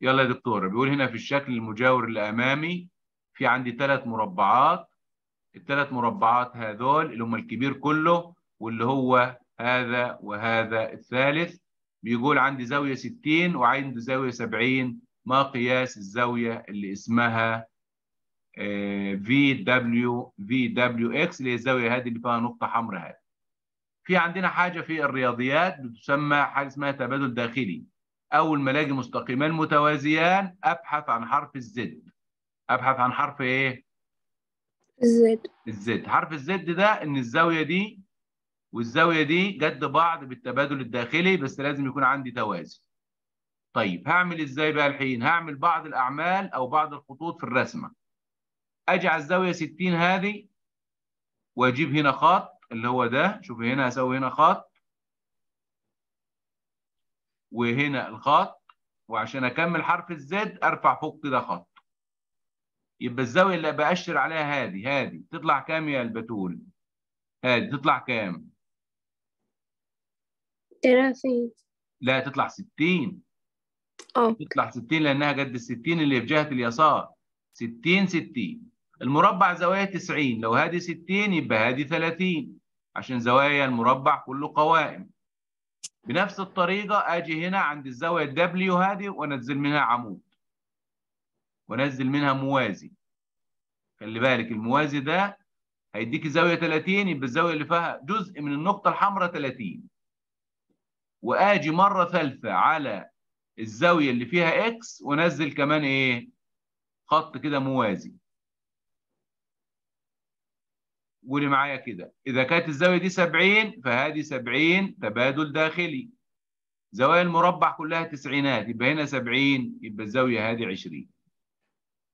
يلا يا دكتور بيقول هنا في الشكل المجاور اللي أمامي في عندي ثلاث مربعات. الثلاث مربعات هذول اللي هم الكبير كله واللي هو هذا وهذا الثالث. بيقول عندي زاوية 60 وعندي زاوية 70 ما قياس الزاوية اللي اسمها في دبليو في دبليو إكس اللي هي الزاوية هذه اللي فيها نقطة حمراء هذه. في عندنا حاجة في الرياضيات بتسمى حاجة اسمها تبادل داخلي. أول ما ألاقي مستقيمان متوازيان أبحث عن حرف الزد أبحث عن حرف إيه؟ زد الزد حرف الزد ده إن الزاوية دي والزاوية دي قد بعض بالتبادل الداخلي بس لازم يكون عندي توازي. طيب هعمل إزاي بقى الحين؟ هعمل بعض الأعمال أو بعض الخطوط في الرسمة. أجي على الزاوية 60 هذه وأجيب هنا خط اللي هو ده. شوف هنا أسوي هنا خط وهنا الخط وعشان أكمل حرف الزد أرفع فوق كده خط. يبقى الزاوية اللي بأشر عليها هذه هذه. تطلع كام يا البتول؟ هذه تطلع كام؟ ثلاثين لا تطلع 60 آه. تطلع 60 لأنها قد ال 60 اللي في جهة اليسار. 60 60 المربع زوايا 90 لو هذه 60 يبقى هذه 30 عشان زوايا المربع كله قوائم. بنفس الطريقة أجي هنا عند الزاوية W هذه وأنزل منها عمود. وأنزل منها موازي. خلي بالك الموازي ده هيديك زاوية 30 يبقى الزاوية اللي فيها جزء من النقطة الحمراء 30 وآجي مرة ثالثة على الزاوية اللي فيها X وأنزل كمان إيه؟ خط كده موازي. قولي معايا كده. إذا كانت الزاوية دي 70 فهذه 70 تبادل داخلي. زوايا المربع كلها تسعينات يبقى هنا 70 يبقى الزاوية هذه 20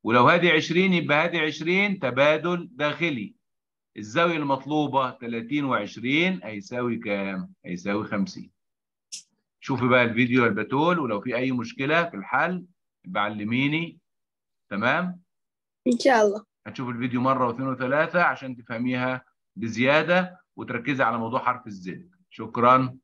ولو هذه 20 يبقى هذه 20 تبادل داخلي. الزاوية المطلوبة 30 و20 هيساوي كام؟ هيساوي 50 شوفي بقى الفيديو البتول ولو في أي مشكلة في الحل يبقى علميني تمام؟ إن شاء الله. هتشوف الفيديو مرة واثنين وثلاثة عشان تفهميها بزيادة وتركزي على موضوع حرف الزد. شكرا.